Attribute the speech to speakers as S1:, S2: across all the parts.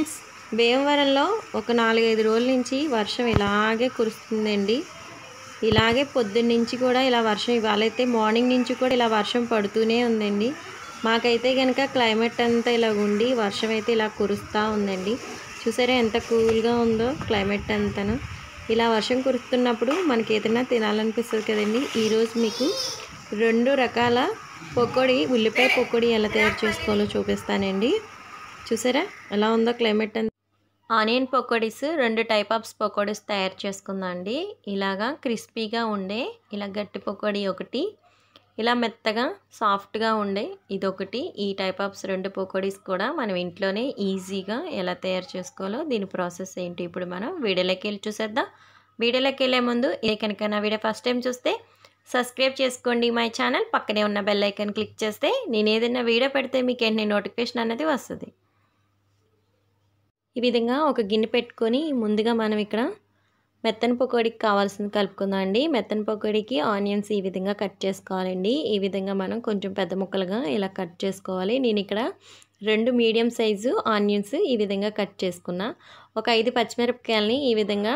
S1: Friends భీమవరంలో ఒక నాలుగైదు రోజుల నుంచి వర్షం ఇలాగే కురుస్తుందండి. ఇలాగే పొద్దున్న నుంచి కూడా ఇలా వర్షం ఇవాళైతే మార్నింగ్ నుంచి కూడా ఇలా వర్షం పడుతూనే ఉందండి. మాకైతే కనుక క్లైమేట్ అంతా ఇలా ఉండి వర్షం అయితే ఇలా కురుస్తూ ఉందండి. చూసారా ఎంత కూల్గా ఉందో క్లైమేట్ అంతాను. ఇలా వర్షం కురుస్తున్నప్పుడు మనకి ఏదైనా తినాలనిపిస్తుంది కదండి. ఈరోజు మీకు రెండు రకాల పకోడీ ఉల్లిపాయ పకోడీ ఎలా తయారు చేసుకోవాలో చూపిస్తానండి. చూసారా? ఎలా ఉందో క్లైమేట్ అంత. ఆనియన్ పకోడీస్ రెండు టైప్ ఆఫ్ పకోడీస్ తయారు చేసుకుందాం అండి ఇలాగా క్రిస్పీగా ఉండే ఇలా గట్టి పకోడీ ఒకటి ఇలా మెత్తగా సాఫ్ట్గా ఉండే ఇదొకటి. ఈ టైప్ ఆఫ్స్ రెండు పకోడీస్ కూడా మనం ఇంట్లోనే ఈజీగా ఎలా తయారు చేసుకోవాలో దీని ప్రాసెస్ ఏంటి ఇప్పుడు మనం వీడియోలోకి వెళ్ళి చూసేద్దాం. వీడియోలోకి వెళ్ళే ముందు ఏ కనుక నా వీడియో ఫస్ట్ టైం చూస్తే సబ్స్క్రైబ్ చేసుకోండి మై ఛానల్. పక్కనే ఉన్న బెల్ ఐకాన్ క్లిక్ చేస్తే నేను ఏదైనా వీడియో పెడితే మీకు ఎన్ని నోటిఫికేషన్ అనేది వస్తుంది. ఈ విధంగా ఒక గిన్నె పెట్టుకొని ముందుగా మనం ఇక్కడ మెత్తన పకోడీకి కావాల్సింది కలుపుకుందాం అండి. మెత్తన పకోడీకి ఆనియన్స్ ఈ విధంగా కట్ చేసుకోవాలండి. ఈ విధంగా మనం కొంచెం పెద్ద ముక్కలుగా ఇలా కట్ చేసుకోవాలి. నేను ఇక్కడ రెండు మీడియం సైజు ఆనియన్స్ ఈ విధంగా కట్ చేసుకున్నా. ఒక ఐదు పచ్చిమిరపకాయలని ఈ విధంగా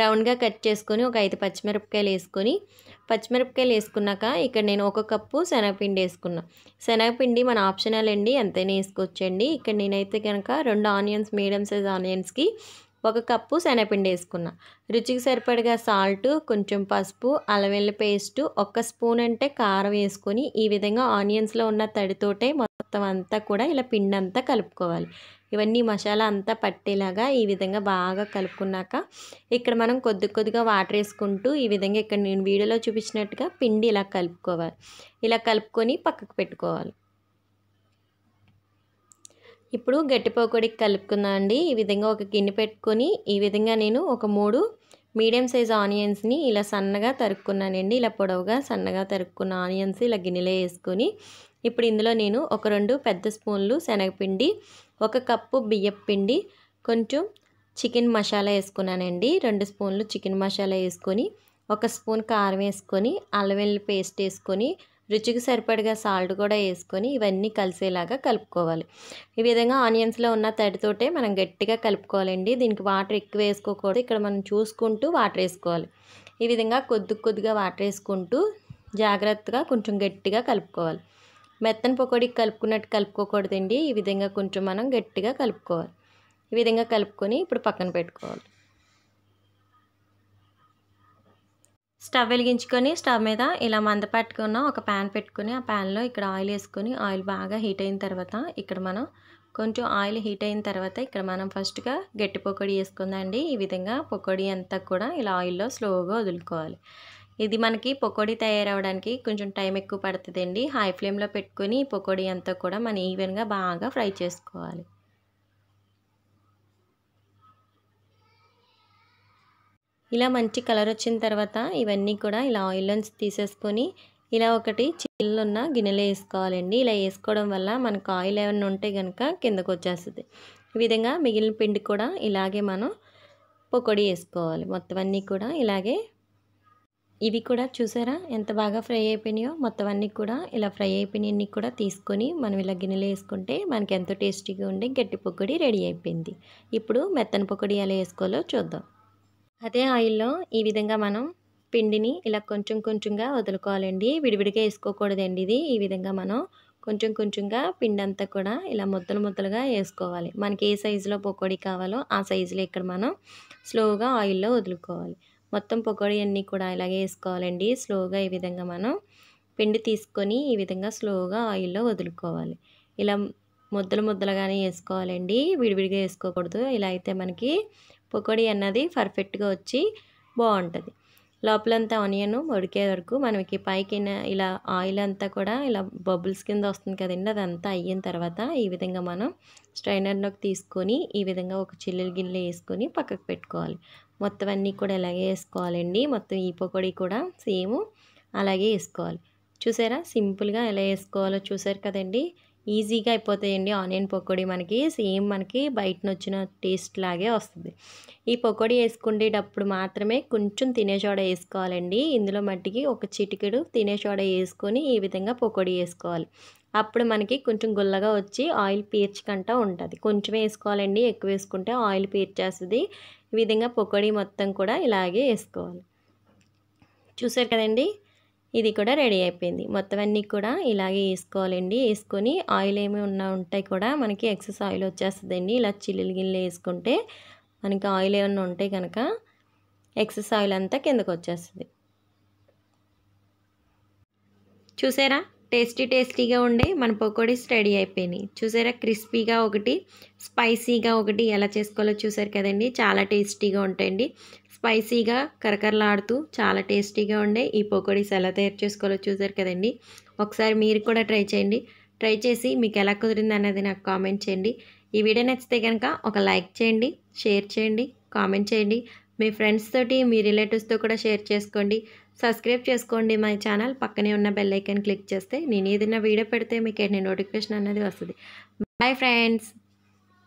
S1: రౌండ్గా కట్ చేసుకొని ఒక ఐదు పచ్చిమిరపకాయలు వేసుకొని పచ్చిమిరపకాయలు వేసుకున్నాక ఇక్కడ నేను ఒక కప్పు శనగపిండి వేసుకున్నా. శనగపిండి మన ఆప్షనల్ అండి ఎంతైనా వేసుకోవచ్చండి. ఇక్కడ నేనైతే కనుక రెండు ఆనియన్స్ మీడియం సైజ్ ఆనియన్స్కి ఒక కప్పు శనగపిండి వేసుకున్నా. రుచికి సరిపడగా సాల్ట్ కొంచెం పసుపు అలవెల్లి పేస్టు ఒక స్పూన్ అంటే కారం వేసుకొని ఈ విధంగా ఆనియన్స్లో ఉన్న తడితోటే మొత్తం అంతా కూడా ఇలా పిండి అంతా కలుపుకోవాలి. ఇవన్నీ మసాలా అంతా పట్టేలాగా ఈ విధంగా బాగా కలుపుకున్నాక ఇక్కడ మనం కొద్ది కొద్దిగా వాటర్ వేసుకుంటూ ఈ విధంగా ఇక్కడ నేను వీడియోలో చూపించినట్టుగా పిండి ఇలా కలుపుకోవాలి. ఇలా కలుపుకొని పక్కకు పెట్టుకోవాలి. ఇప్పుడు గట్టి పకోడీకి కలుపుకుందాం అండి. ఈ విధంగా ఒక గిన్నె పెట్టుకొని ఈ విధంగా నేను ఒక మూడు మీడియం సైజ్ ఆనియన్స్ని ఇలా సన్నగా తరుక్కున్నానండి. ఇలా పొడవుగా సన్నగా తరుక్కున్న ఆనియన్స్ ఇలా గిన్నెలో వేసుకొని ఇప్పుడు ఇందులో నేను ఒక రెండు పెద్ద స్పూన్లు శనగపిండి ఒక కప్పు బియ్యపు పిండి కొంచెం చికెన్ మసాలా వేసుకున్నానండి. రెండు స్పూన్లు చికెన్ మసాలా వేసుకొని ఒక స్పూన్ కారం వేసుకొని అల్లం వెల్లుల్లి పేస్ట్ వేసుకొని రుచికి సరిపడగా సాల్ట్ కూడా వేసుకొని ఇవన్నీ కలిసేలాగా కలుపుకోవాలి. ఈ విధంగా ఆనియన్స్లో ఉన్న తడితోటే మనం గట్టిగా కలుపుకోవాలండి. దీనికి వాటర్ ఎక్కువ వేసుకోకూడదు. ఇక్కడ మనం చూసుకుంటూ వాటర్ వేసుకోవాలి. ఈ విధంగా కొద్ది కొద్దిగా వాటర్ వేసుకుంటూ జాగ్రత్తగా కొంచెం గట్టిగా కలుపుకోవాలి. మెత్తని పకోడీకి కలుపుకున్నట్టు కలుపుకోకూడదండి. ఈ విధంగా కొంచెం మనం గట్టిగా కలుపుకోవాలి. ఈ విధంగా కలుపుకొని ఇప్పుడు పక్కన పెట్టుకోవాలి. స్టవ్ వెలిగించుకొని స్టవ్ మీద ఇలా మంద పెట్టుకున్న ఒక ప్యాన్ పెట్టుకుని ఆ ప్యాన్లో ఇక్కడ ఆయిల్ వేసుకొని ఆయిల్ బాగా హీట్ అయిన తర్వాత ఇక్కడ మనం కొంచెం ఆయిల్ హీట్ అయిన తర్వాత ఇక్కడ మనం ఫస్ట్గా గట్టి పకోడీ వేసుకుందండి ఈ విధంగా పకోడీ అంతా కూడా ఇలా ఆయిల్లో స్లోగా వదులుకోవాలి. ఇది మనకి పకోడీ తయారవడానికి కొంచెం టైం ఎక్కువ పడుతుందండి. హై ఫ్లేమ్లో పెట్టుకొని పకోడీ అంతా కూడా మనం ఈవెన్గా బాగా ఫ్రై చేసుకోవాలి. ఇలా మంచి కలర్ వచ్చిన తర్వాత ఇవన్నీ కూడా ఇలా ఆయిల్లోంచి తీసేసుకొని ఇలా ఒకటి చిల్లున్న గిన్నెలో వేసుకోవాలండి. ఇలా వేసుకోవడం వల్ల మనకు ఆయిల్ ఏమైనా ఉంటే కనుక కిందకు వచ్చేస్తుంది. ఈ విధంగా మిగిలిన పిండి కూడా ఇలాగే మనం పకోడీ వేసుకోవాలి. మొత్తం అన్నీ కూడా ఇలాగే ఇవి కూడా చూసారా? ఎంత బాగా ఫ్రై అయిపోయినాయో? మొత్తం అన్నీ కూడా ఇలా ఫ్రై అయిపోయినవి కూడా తీసుకొని మనం ఇలా గిన్నెలో వేసుకుంటే మనకి ఎంతో టేస్టీగా ఉండి గట్టి పొక్కడి రెడీ అయిపోయింది. ఇప్పుడు మెత్తన పొక్కడి ఎలా వేసుకోవాలో చూద్దాం. అదే ఆయిల్లో ఈ విధంగా మనం పిండిని ఇలా కొంచెం కొంచెంగా వదులుకోవాలండి. విడివిడిగా వేసుకోకూడదండి ఇది. ఈ విధంగా మనం కొంచెం కొంచెంగా పిండి అంతా కూడా ఇలా ముద్దలు ముద్దలుగా వేసుకోవాలి. మనకి ఏ సైజులో పకోడీ కావాలో ఆ సైజులో ఇక్కడ మనం స్లోగా ఆయిల్లో వదులుకోవాలి. మొత్తం పకోడీ అన్నీ కూడా ఇలాగే వేసుకోవాలండి. స్లోగా ఈ విధంగా మనం పిండి తీసుకొని ఈ విధంగా స్లోగా ఆయిల్లో వదులుకోవాలి. ఇలా ముద్దలు ముద్దలుగానే వేసుకోవాలండి. విడివిడిగా వేసుకోకూడదు. ఇలా అయితే మనకి పకోడీ అన్నది పర్ఫెక్ట్గా వచ్చి బాగుంటుంది. లోపలంతా ఆనియన్ ఉడికే వరకు మనకి పైకి ఇలా ఆయిల్ అంతా కూడా ఇలా బబుల్స్ కింద వస్తుంది కదండి అదంతా అయిన తర్వాత ఈ విధంగా మనం స్ట్రైనర్లోకి తీసుకొని ఈ విధంగా ఒక చిల్లులు గిన్నెలు వేసుకొని పక్కకు పెట్టుకోవాలి. మొత్తం అన్నీ కూడా ఇలాగే వేసుకోవాలండి. మొత్తం ఈ పకోడీ కూడా సేమ్ అలాగే వేసుకోవాలి. చూసారా? సింపుల్గా ఎలా వేసుకోవాలో చూసారు కదండి? ఈజీగా అయిపోతాయండి ఆనియన్ పకోడీ మనకి. సేమ్ మనకి బయట వచ్చిన టేస్ట్ లాగే వస్తుంది. ఈ పకోడీ వేసుకునేటప్పుడు మాత్రమే కొంచెం తినే చోడ వేసుకోవాలండి. ఇందులో మట్టికి ఒక చిటికెడు తినే చోడ వేసుకొని ఈ విధంగా పకోడీ వేసుకోవాలి. అప్పుడు మనకి కొంచెం గుల్లగా వచ్చి ఆయిల్ పీర్చకంట ఉంటుంది. కొంచెం వేసుకోవాలండి. ఎక్కువ వేసుకుంటే ఆయిల్ పీర్చేస్తుంది. ఈ విధంగా పకోడీ మొత్తం కూడా ఇలాగే వేసుకోవాలి. చూసారు కదండి? ఇది కూడా రెడీ అయిపోయింది. మొత్తం అన్నీ కూడా ఇలాగే వేసుకోవాలండి. వేసుకొని ఆయిల్ ఏమి ఉన్నా ఉంటాయి కూడా మనకి ఎక్సెస్ ఆయిల్ వచ్చేస్తుందండి. ఇలా చిల్లులు గిన్నెలు వేసుకుంటే మనకి ఆయిల్ ఏమన్నా ఉంటే కనుక ఎక్సెస్ ఆయిల్ అంతా కిందకు వచ్చేస్తుంది. చూసారా? టేస్టీ టేస్టీగా ఉండే మన పకోడీస్ రెడీ అయిపోయినాయి. చూసారా? క్రిస్పీగా ఒకటి స్పైసీగా ఒకటి ఎలా చేసుకోవాలో చూసారు కదండి? చాలా టేస్టీగా ఉంటాయండి. స్పైసీగా కరకరలాడుతూ చాలా టేస్టీగా ఉండే ఈ పకోడీస్ ఎలా తయారు చేసుకోవాలో చూసారు కదండి? ఒకసారి మీరు కూడా ట్రై చేయండి. ట్రై చేసి మీకు ఎలా కుదిరింది అన్నది నాకు కామెంట్ చేయండి. ఈ వీడియో నచ్చితే కనుక ఒక లైక్ చేయండి షేర్ చేయండి కామెంట్ చేయండి. మీ ఫ్రెండ్స్ తోటి మీ రిలేటివ్స్తో కూడా షేర్ చేసుకోండి. సబ్స్క్రైబ్ చేసుకోండి మా ఛానల్. పక్కనే ఉన్న బెల్ ఐకాన్ క్లిక్ చేస్తే నేను ఏదైనా వీడియో పెడితే మీకు నోటిఫికేషన్ అనేది వస్తుంది. Bye friends!